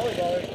volleyballers